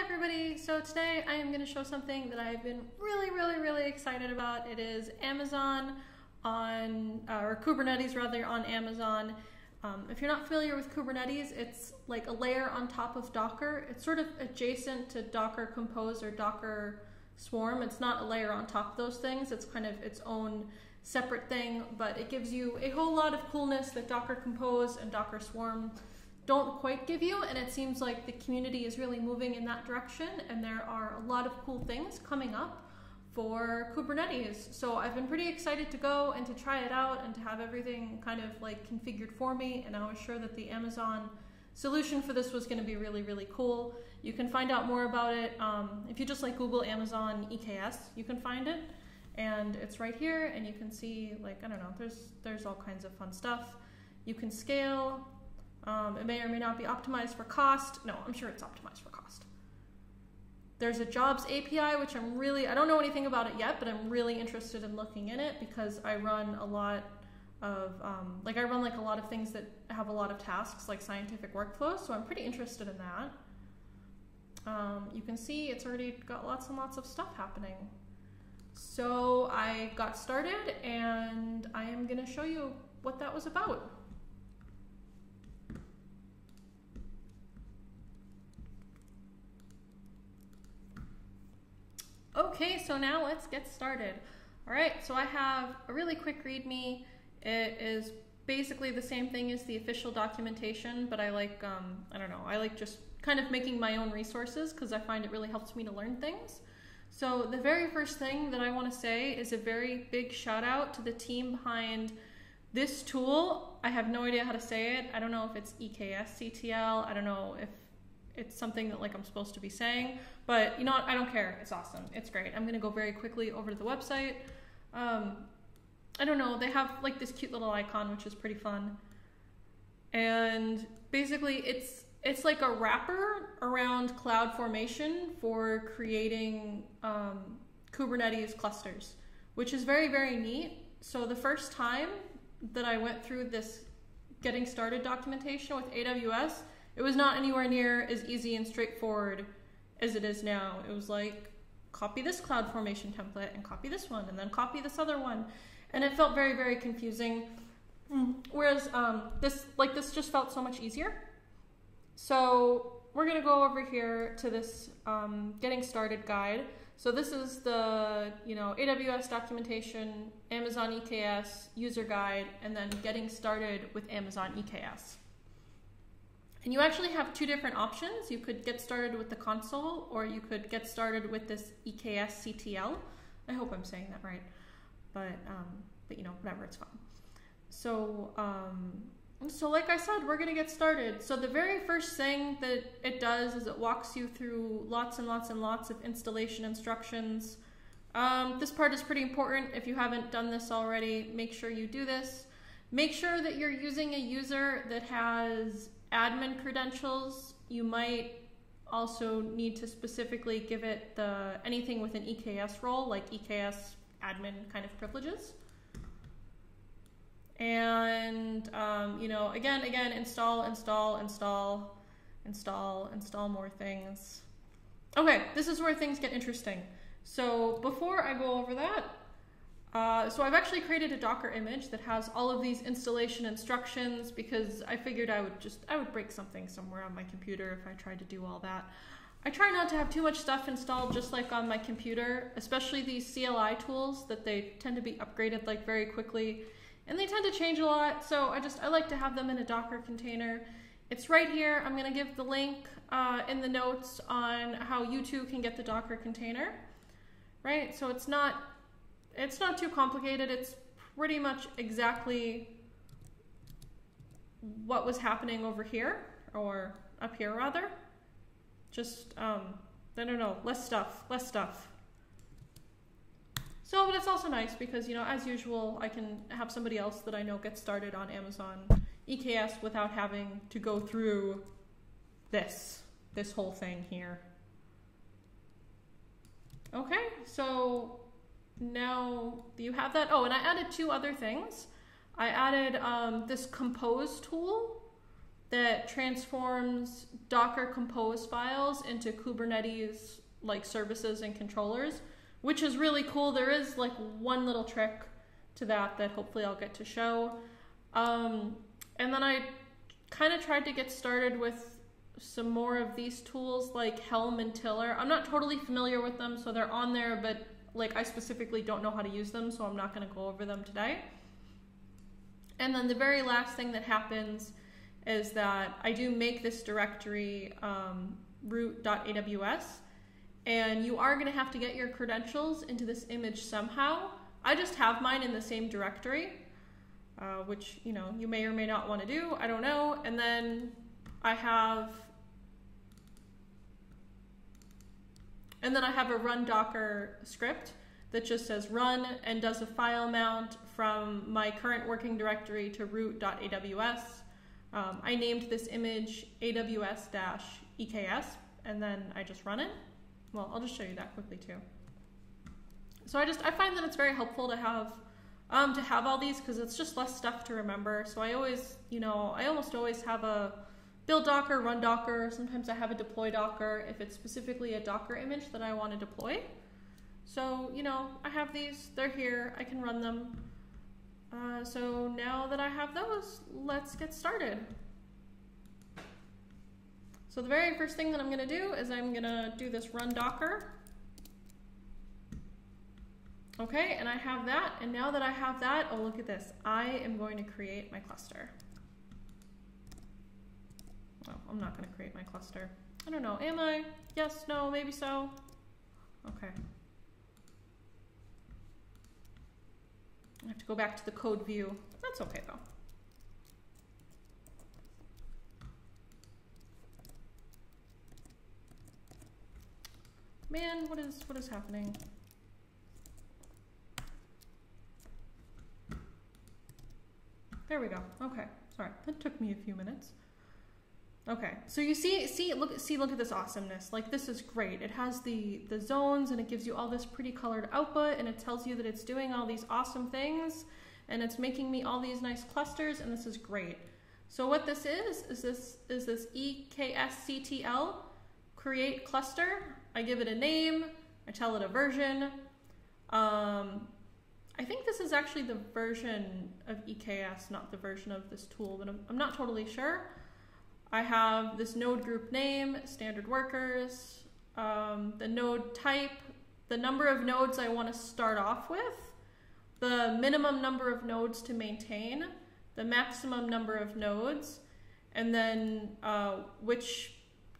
everybody. So today I am going to show something that I've been really, really, really excited about. It is Amazon on, uh, or Kubernetes rather, on Amazon. Um, if you're not familiar with Kubernetes, it's like a layer on top of Docker. It's sort of adjacent to Docker Compose or Docker Swarm. It's not a layer on top of those things. It's kind of its own separate thing, but it gives you a whole lot of coolness that Docker Compose and Docker Swarm don't quite give you, and it seems like the community is really moving in that direction, and there are a lot of cool things coming up for Kubernetes. So I've been pretty excited to go and to try it out and to have everything kind of like configured for me, and I was sure that the Amazon solution for this was going to be really, really cool. You can find out more about it um, if you just like Google Amazon EKS, you can find it. And it's right here, and you can see, like, I don't know, there's, there's all kinds of fun stuff. You can scale, um, it may or may not be optimized for cost. No, I'm sure it's optimized for cost. There's a jobs API, which I'm really, I don't know anything about it yet, but I'm really interested in looking in it because I run a lot of, um, like I run like a lot of things that have a lot of tasks like scientific workflows. So I'm pretty interested in that. Um, you can see it's already got lots and lots of stuff happening. So I got started and I am gonna show you what that was about. Okay, so now let's get started. All right, so I have a really quick README. It is basically the same thing as the official documentation, but I like, um, I don't know, I like just kind of making my own resources because I find it really helps me to learn things. So the very first thing that I want to say is a very big shout out to the team behind this tool. I have no idea how to say it. I don't know if it's EKS CTL. I don't know if it's something that like I'm supposed to be saying, but you know what? I don't care. It's awesome. It's great. I'm gonna go very quickly over to the website. Um, I don't know. They have like this cute little icon, which is pretty fun. And basically, it's it's like a wrapper around cloud formation for creating um, Kubernetes clusters, which is very very neat. So the first time that I went through this getting started documentation with AWS, it was not anywhere near as easy and straightforward as it is now. It was like copy this cloud formation template and copy this one and then copy this other one. And it felt very, very confusing. Whereas um, this, like this just felt so much easier. So we're gonna go over here to this um, getting started guide. So this is the, you know, AWS documentation, Amazon EKS, user guide, and then getting started with Amazon EKS. And you actually have two different options. You could get started with the console or you could get started with this EKS CTL. I hope I'm saying that right. But, um, but you know, whatever, it's fine. So, um, so like I said, we're gonna get started. So the very first thing that it does is it walks you through lots and lots and lots of installation instructions. Um, this part is pretty important. If you haven't done this already, make sure you do this. Make sure that you're using a user that has admin credentials, you might also need to specifically give it the anything with an EKS role, like EKS admin kind of privileges. And, um, you know, again, again, install, install, install, install, install more things. Okay, this is where things get interesting. So before I go over that, uh, so I've actually created a Docker image that has all of these installation instructions because I figured I would just, I would break something somewhere on my computer if I tried to do all that. I try not to have too much stuff installed just like on my computer, especially these CLI tools that they tend to be upgraded like very quickly and they tend to change a lot. So I just, I like to have them in a Docker container. It's right here. I'm gonna give the link uh, in the notes on how you too can get the Docker container, right? So it's not it's not too complicated. It's pretty much exactly what was happening over here, or up here rather. Just, um, I don't know, less stuff, less stuff. So, but it's also nice because, you know, as usual, I can have somebody else that I know get started on Amazon EKS without having to go through this, this whole thing here. Okay, so now you have that. Oh, and I added two other things. I added um, this Kompose tool that transforms Docker Compose files into Kubernetes like services and controllers, which is really cool. There is like one little trick to that that hopefully I'll get to show. Um, and then I kind of tried to get started with some more of these tools like Helm and Tiller. I'm not totally familiar with them, so they're on there, but like I specifically don't know how to use them, so I'm not going to go over them today. And then the very last thing that happens is that I do make this directory um, root.aws, and you are going to have to get your credentials into this image somehow. I just have mine in the same directory, uh, which you know you may or may not want to do. I don't know. And then I have And then I have a run Docker script that just says run and does a file mount from my current working directory to root.aws. Um, I named this image aws-eks and then I just run it. Well, I'll just show you that quickly too. So I just I find that it's very helpful to have um, to have all these because it's just less stuff to remember. So I always, you know, I almost always have a build Docker, run Docker. Sometimes I have a deploy Docker if it's specifically a Docker image that I want to deploy. So, you know, I have these, they're here, I can run them. Uh, so now that I have those, let's get started. So the very first thing that I'm going to do is I'm going to do this run Docker. Okay, and I have that, and now that I have that, oh look at this, I am going to create my cluster. I'm not going to create my cluster. I don't know. Am I? Yes, no, maybe so. Okay. I have to go back to the code view. That's okay though. Man, what is what is happening? There we go. Okay. Sorry. That took me a few minutes. Okay, so you see, see, look, see, look at this awesomeness. Like this is great. It has the the zones, and it gives you all this pretty colored output, and it tells you that it's doing all these awesome things, and it's making me all these nice clusters, and this is great. So what this is is this is this EKSCTL create cluster. I give it a name. I tell it a version. Um, I think this is actually the version of EKS, not the version of this tool, but I'm, I'm not totally sure. I have this node group name, standard workers, um, the node type, the number of nodes I want to start off with, the minimum number of nodes to maintain, the maximum number of nodes, and then uh, which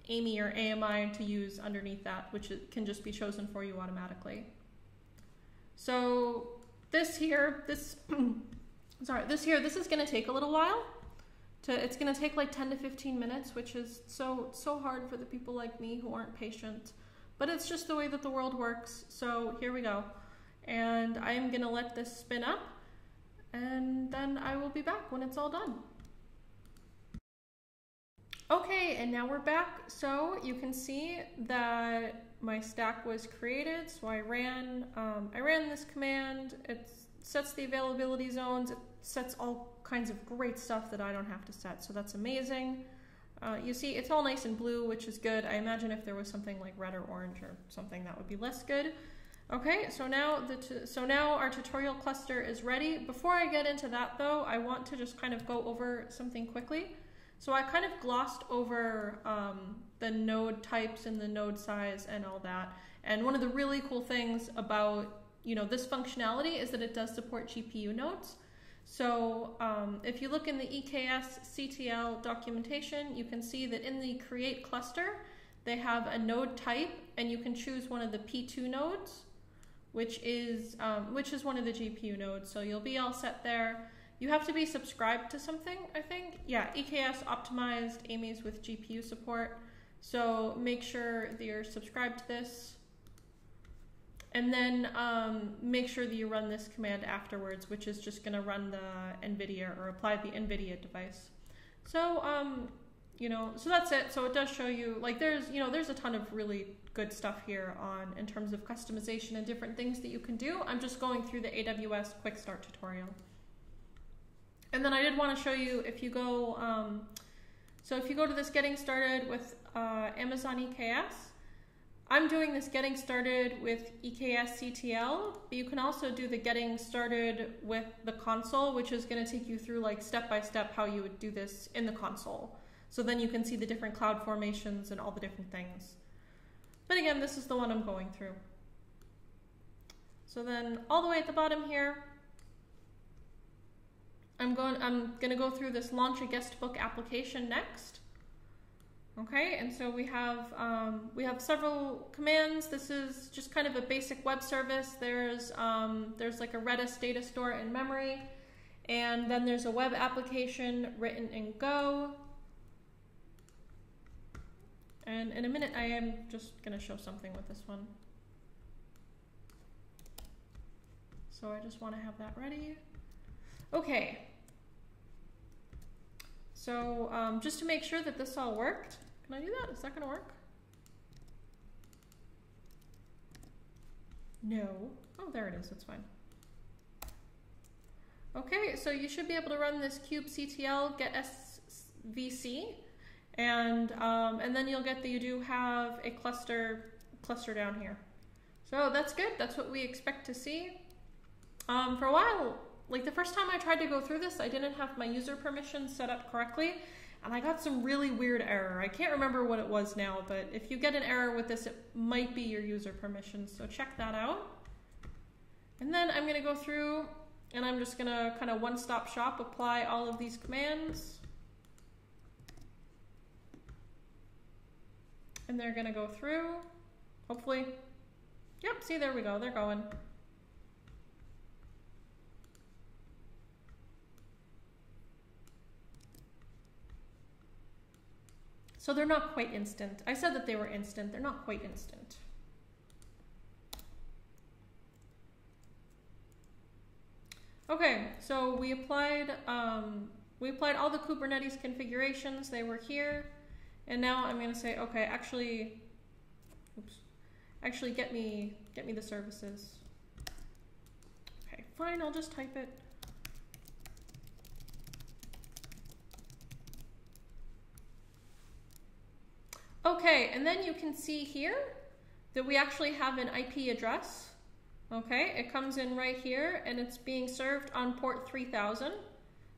AMI or AMI to use underneath that, which can just be chosen for you automatically. So this here, this, sorry, this here, this is going to take a little while to it's going to take like 10 to 15 minutes which is so so hard for the people like me who aren't patient. But it's just the way that the world works so here we go. And i'm going to let this spin up and then i will be back when it's all done. Okay and now we're back. So you can see that my stack was created so i ran um, i ran this command. It sets the availability zones it sets all kinds of great stuff that I don't have to set, so that's amazing. Uh, you see, it's all nice and blue, which is good. I imagine if there was something like red or orange or something, that would be less good. Okay, so now the so now our tutorial cluster is ready. Before I get into that though, I want to just kind of go over something quickly. So I kind of glossed over um, the node types and the node size and all that. And one of the really cool things about you know this functionality is that it does support GPU nodes. So um, if you look in the EKS CTL documentation, you can see that in the create cluster, they have a node type and you can choose one of the P2 nodes, which is, um, which is one of the GPU nodes. So you'll be all set there. You have to be subscribed to something, I think. Yeah, EKS optimized AMIs with GPU support. So make sure that you're subscribed to this. And then um, make sure that you run this command afterwards, which is just going to run the NVIDIA or apply the NVIDIA device. So, um, you know, so that's it. So it does show you, like there's, you know, there's a ton of really good stuff here on in terms of customization and different things that you can do. I'm just going through the AWS quick start tutorial. And then I did want to show you if you go, um, So if you go to this getting started with uh, Amazon EKS, I'm doing this getting started with EKS CTL, but you can also do the getting started with the console, which is going to take you through like step by step how you would do this in the console. So then you can see the different cloud formations and all the different things. But again, this is the one I'm going through. So then all the way at the bottom here, I'm going, I'm going to go through this launch a guestbook application next. Okay, and so we have um, we have several commands. This is just kind of a basic web service. There's um, there's like a Redis data store in memory, and then there's a web application written in Go. And in a minute, I am just going to show something with this one. So I just want to have that ready. Okay. So um, just to make sure that this all worked, can I do that? Is that to work? No. Oh, there it is. That's fine. Okay, so you should be able to run this kubectl get svc, and um, and then you'll get that you do have a cluster cluster down here. So that's good. That's what we expect to see. Um, for a while, like the first time I tried to go through this, I didn't have my user permissions set up correctly, and I got some really weird error. I can't remember what it was now, but if you get an error with this, it might be your user permissions, so check that out. And then I'm gonna go through and I'm just gonna kind of one-stop shop apply all of these commands. And they're gonna go through, hopefully. Yep, see, there we go, they're going. So they're not quite instant. I said that they were instant. They're not quite instant. Okay, so we applied um, we applied all the Kubernetes configurations. They were here, and now I'm going to say, okay, actually, oops, actually get me get me the services. Okay, fine. I'll just type it. Okay, and then you can see here that we actually have an IP address. Okay, it comes in right here and it's being served on port 3000.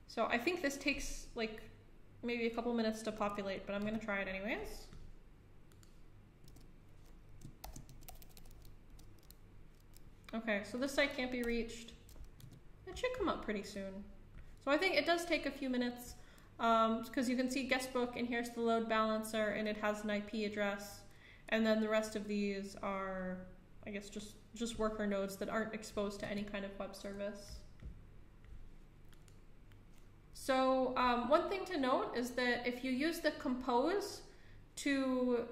So I think this takes like maybe a couple minutes to populate, but I'm gonna try it anyways. Okay, so this site can't be reached. It should come up pretty soon. So I think it does take a few minutes because um, you can see guestbook and here's the load balancer and it has an IP address and then the rest of these are I guess just just worker nodes that aren't exposed to any kind of web service. So um, one thing to note is that if you use the Kompose to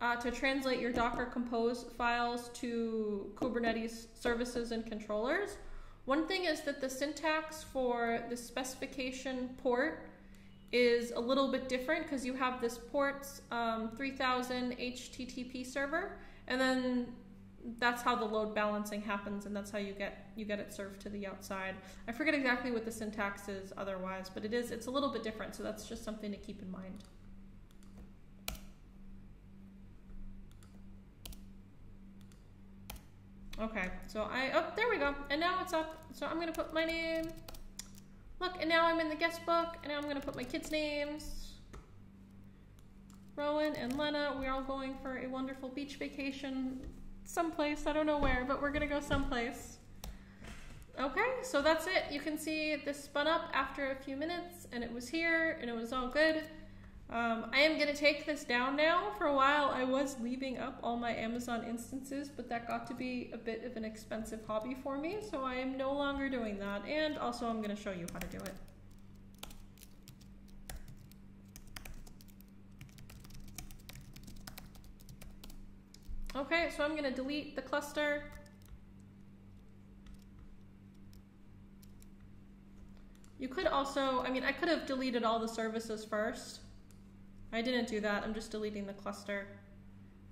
uh, to translate your Docker compose files to Kubernetes services and controllers, one thing is that the syntax for the specification port is a little bit different because you have this ports um, 3000 HTTP server, and then that's how the load balancing happens, and that's how you get you get it served to the outside. I forget exactly what the syntax is otherwise, but it is it's a little bit different, so that's just something to keep in mind. Okay, so I, oh, there we go. And now it's up. So I'm gonna put my name. Look, and now I'm in the guest book, and now I'm gonna put my kids' names. Rowan and Lena, we're all going for a wonderful beach vacation someplace. I don't know where, but we're gonna go someplace. Okay, so that's it. You can see this spun up after a few minutes, and it was here, and it was all good. Um, I am going to take this down now. For a while, I was leaving up all my Amazon instances, but that got to be a bit of an expensive hobby for me, so I am no longer doing that. And also, I'm going to show you how to do it. Okay, so I'm going to delete the cluster. You could also, I mean, I could have deleted all the services first, I didn't do that. I'm just deleting the cluster.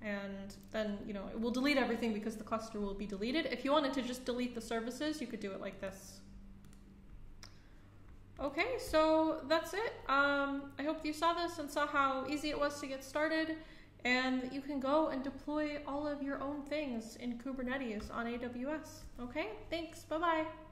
And then, you know, it will delete everything because the cluster will be deleted. If you wanted to just delete the services, you could do it like this. Okay, so that's it. Um, I hope you saw this and saw how easy it was to get started, and that you can go and deploy all of your own things in Kubernetes on AWS. Okay, thanks. Bye bye.